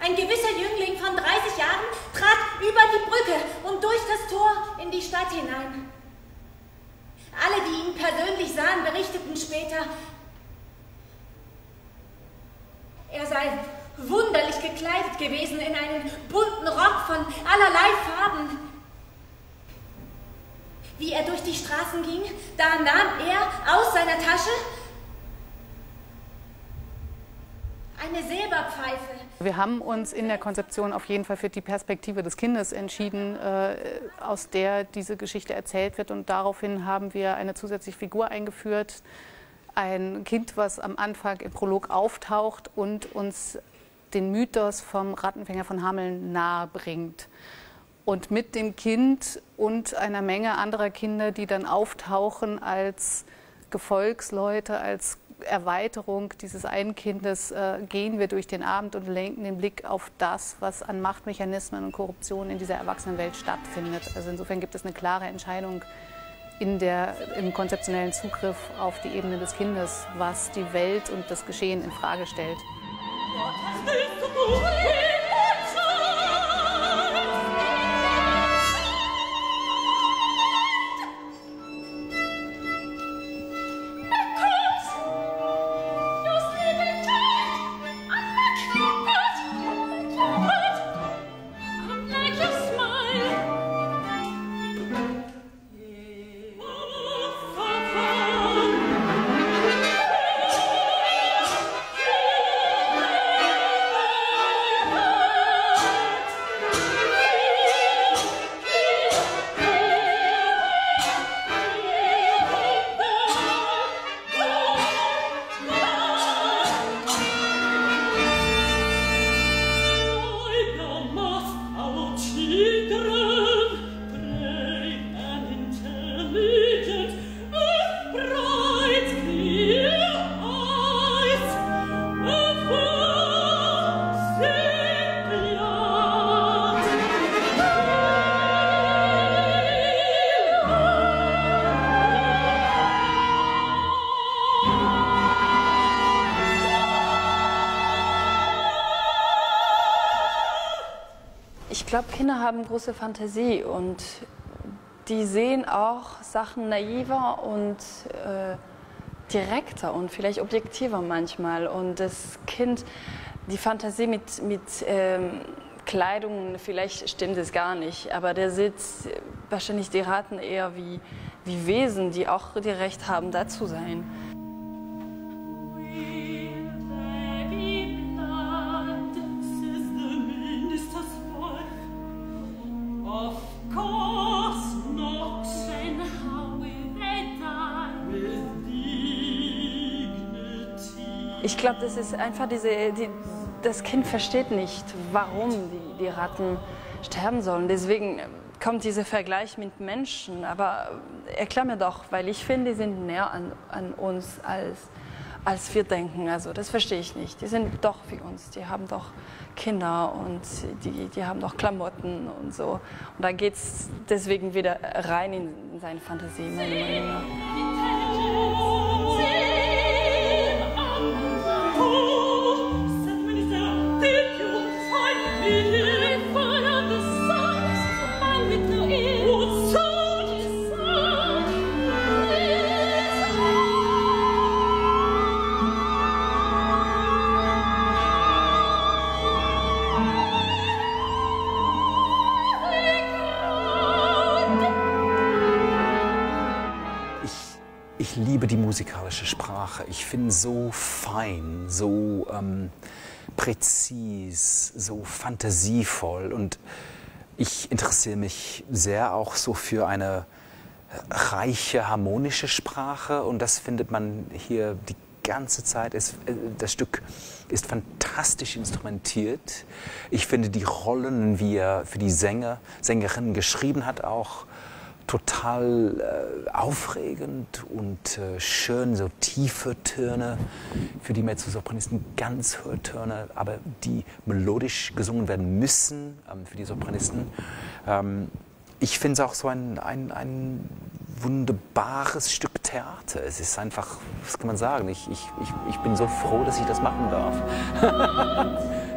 Ein gewisser Jüngling von 30 Jahren trat über die Brücke und durch das Tor in die Stadt hinein. Alle, die ihn persönlich sahen, berichteten später, er sei wunderlich gekleidet gewesen in einen bunten Rock von allerlei Farben. Wie er durch die Straßen ging, da nahm er aus seiner Tasche eine Silberpfeife. Wir haben uns in der Konzeption auf jeden Fall für die Perspektive des Kindes entschieden, äh, aus der diese Geschichte erzählt wird. Und daraufhin haben wir eine zusätzliche Figur eingeführt, ein Kind, was am Anfang im Prolog auftaucht und uns den Mythos vom Rattenfänger von Hameln nahe bringt. Und mit dem Kind und einer Menge anderer Kinder, die dann auftauchen als Gefolgsleute, als Erweiterung dieses einen Kindes, äh, gehen wir durch den Abend und lenken den Blick auf das, was an Machtmechanismen und Korruption in dieser Erwachsenenwelt stattfindet. Also insofern gibt es eine klare Entscheidung in der, im konzeptionellen Zugriff auf die Ebene des Kindes, was die Welt und das Geschehen in Frage stellt. Glaube, Kinder haben große Fantasie und die sehen auch Sachen naiver und äh, direkter und vielleicht objektiver manchmal. Und das Kind, die Fantasie mit, mit ähm, Kleidung, vielleicht stimmt es gar nicht, aber der sieht wahrscheinlich die Raten eher wie, wie Wesen, die auch die Recht haben, da zu sein. Ich glaube, das ist einfach diese, die, das Kind versteht nicht, warum die, die Ratten sterben sollen. Deswegen kommt dieser Vergleich mit Menschen. Aber erklär mir doch, weil ich finde, die sind näher an, an uns als, als wir denken. Also das verstehe ich nicht. Die sind doch wie uns. Die haben doch Kinder und die, die haben doch Klamotten und so. Und da geht es deswegen wieder rein in seine Fantasie, meiner Meinung nach. Ich liebe die musikalische Sprache. Ich finde so fein, so ähm, präzis, so fantasievoll. Und ich interessiere mich sehr auch so für eine reiche, harmonische Sprache. Und das findet man hier die ganze Zeit. Es, äh, das Stück ist fantastisch instrumentiert. Ich finde die Rollen, wie er für die Sänger, Sängerinnen geschrieben hat, auch total äh, aufregend und äh, schön, so tiefe Töne für die Mezzosopranisten, ganz hohe Töne, aber die melodisch gesungen werden müssen ähm, für die Sopranisten. Ähm, ich finde es auch so ein, ein, ein wunderbares Stück Theater. Es ist einfach, was kann man sagen, ich, ich, ich, ich bin so froh, dass ich das machen darf.